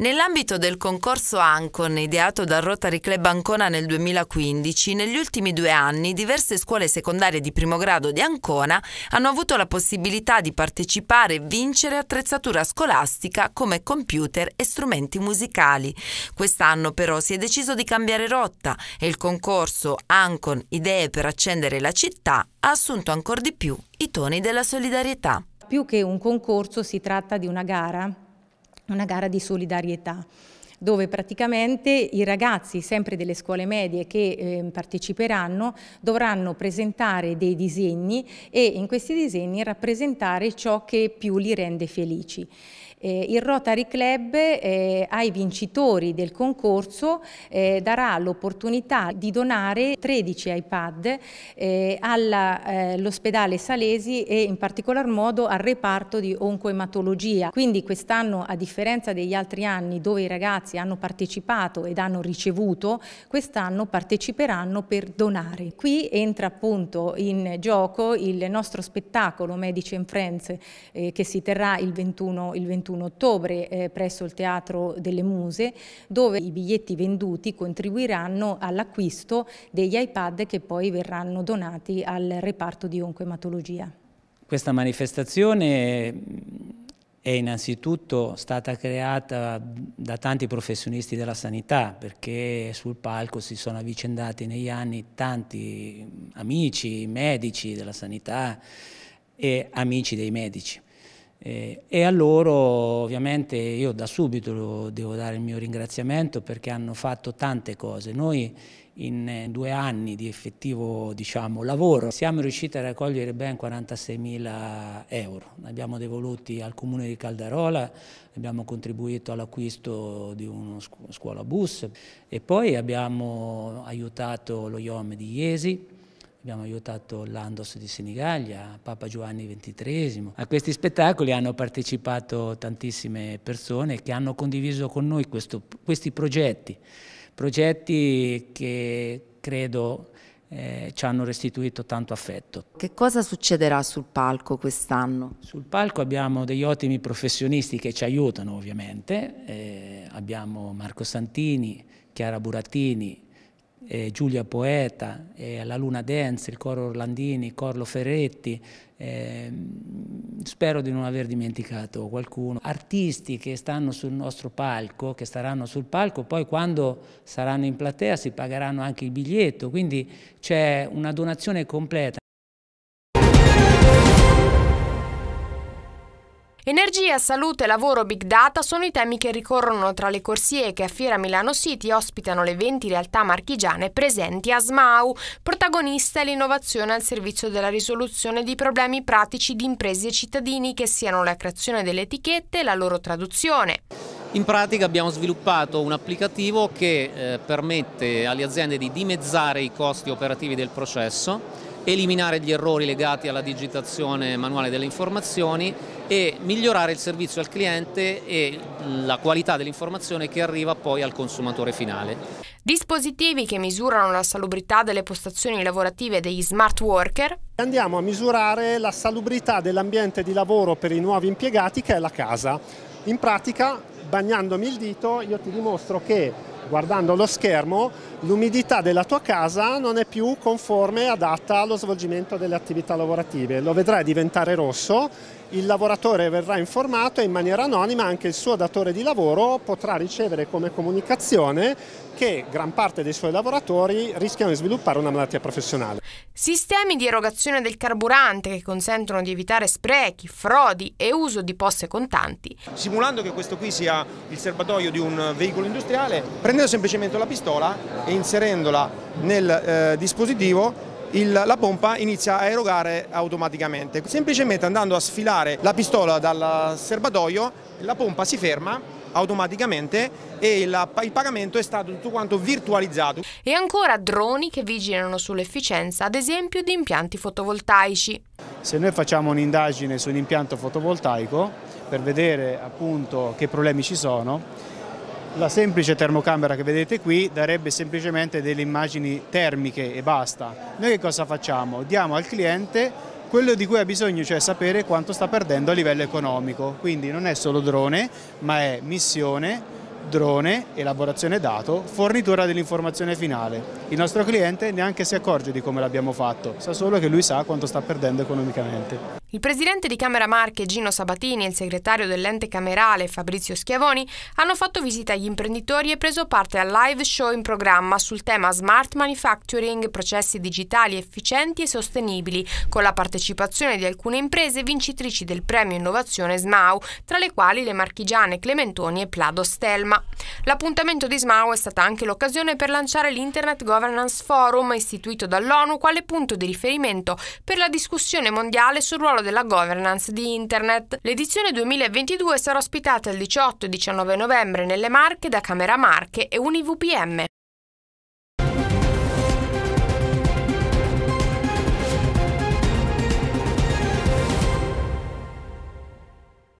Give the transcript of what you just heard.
Nell'ambito del concorso Ancon, ideato dal Rotary Club Ancona nel 2015, negli ultimi due anni diverse scuole secondarie di primo grado di Ancona hanno avuto la possibilità di partecipare e vincere attrezzatura scolastica come computer e strumenti musicali. Quest'anno però si è deciso di cambiare rotta e il concorso Ancon Idee per accendere la città ha assunto ancora di più i toni della solidarietà. Più che un concorso si tratta di una gara una gara di solidarietà dove praticamente i ragazzi sempre delle scuole medie che eh, parteciperanno dovranno presentare dei disegni e in questi disegni rappresentare ciò che più li rende felici. Eh, il Rotary Club eh, ai vincitori del concorso eh, darà l'opportunità di donare 13 iPad eh, all'ospedale eh, Salesi e in particolar modo al reparto di oncoematologia. Quindi quest'anno, a differenza degli altri anni dove i ragazzi hanno partecipato ed hanno ricevuto, quest'anno parteciperanno per donare. Qui entra appunto in gioco il nostro spettacolo Medici and Friends eh, che si terrà il 21, il 21 21 ottobre eh, presso il Teatro delle Muse, dove i biglietti venduti contribuiranno all'acquisto degli iPad che poi verranno donati al reparto di oncoematologia. Questa manifestazione è innanzitutto stata creata da tanti professionisti della sanità perché sul palco si sono avvicendati negli anni tanti amici, medici della sanità e amici dei medici. Eh, e a loro ovviamente io da subito devo dare il mio ringraziamento perché hanno fatto tante cose. Noi in eh, due anni di effettivo diciamo, lavoro siamo riusciti a raccogliere ben 46 mila euro. Abbiamo devoluti al comune di Caldarola, abbiamo contribuito all'acquisto di una scuola bus e poi abbiamo aiutato lo IOM di Iesi abbiamo aiutato l'Andos di Senigallia, Papa Giovanni XXIII. A questi spettacoli hanno partecipato tantissime persone che hanno condiviso con noi questo, questi progetti, progetti che credo eh, ci hanno restituito tanto affetto. Che cosa succederà sul palco quest'anno? Sul palco abbiamo degli ottimi professionisti che ci aiutano ovviamente, eh, abbiamo Marco Santini, Chiara Burattini, eh, Giulia Poeta, eh, la Luna Dance, il coro Orlandini, Corlo Ferretti, eh, spero di non aver dimenticato qualcuno. Artisti che stanno sul nostro palco, che staranno sul palco, poi quando saranno in platea si pagheranno anche il biglietto, quindi c'è una donazione completa. Energia, salute, lavoro, big data sono i temi che ricorrono tra le corsie che a Fiera Milano City ospitano le 20 realtà marchigiane presenti a SMAU. Protagonista è l'innovazione al servizio della risoluzione di problemi pratici di imprese e cittadini che siano la creazione delle etichette e la loro traduzione. In pratica abbiamo sviluppato un applicativo che eh, permette alle aziende di dimezzare i costi operativi del processo eliminare gli errori legati alla digitazione manuale delle informazioni e migliorare il servizio al cliente e la qualità dell'informazione che arriva poi al consumatore finale. Dispositivi che misurano la salubrità delle postazioni lavorative degli smart worker. Andiamo a misurare la salubrità dell'ambiente di lavoro per i nuovi impiegati che è la casa. In pratica, bagnandomi il dito, io ti dimostro che guardando lo schermo l'umidità della tua casa non è più conforme e adatta allo svolgimento delle attività lavorative. Lo vedrai diventare rosso, il lavoratore verrà informato e in maniera anonima anche il suo datore di lavoro potrà ricevere come comunicazione che gran parte dei suoi lavoratori rischiano di sviluppare una malattia professionale. Sistemi di erogazione del carburante che consentono di evitare sprechi, frodi e uso di poste contanti. Simulando che questo qui sia il serbatoio di un veicolo industriale, prendendo semplicemente la pistola e inserendola nel eh, dispositivo il, la pompa inizia a erogare automaticamente. Semplicemente andando a sfilare la pistola dal serbatoio la pompa si ferma automaticamente e il, il, pagamento è stato tutto quanto virtualizzato. E ancora droni che vigilano sull'efficienza, ad esempio, di impianti fotovoltaici. Se noi facciamo un'indagine su un impianto fotovoltaico per vedere appunto che problemi ci sono, la semplice termocamera che vedete qui darebbe semplicemente delle immagini termiche e basta. Noi che cosa facciamo? Diamo al cliente quello di cui ha bisogno, cioè sapere quanto sta perdendo a livello economico. Quindi non è solo drone, ma è missione, drone, elaborazione dato, fornitura dell'informazione finale. Il nostro cliente neanche si accorge di come l'abbiamo fatto, sa solo che lui sa quanto sta perdendo economicamente. Il presidente di Camera Marche Gino Sabatini e il segretario dell'ente camerale Fabrizio Schiavoni hanno fatto visita agli imprenditori e preso parte al live show in programma sul tema Smart Manufacturing, processi digitali efficienti e sostenibili, con la partecipazione di alcune imprese vincitrici del premio innovazione SMAU, tra le quali le marchigiane Clementoni e Plado Stelma. L'appuntamento di SMAU è stata anche l'occasione per lanciare l'Internet Governance Forum, istituito dall'ONU quale punto di riferimento per la discussione mondiale sul ruolo della governance di Internet. L'edizione 2022 sarà ospitata il 18 e 19 novembre nelle Marche da Camera Marche e UniVPM.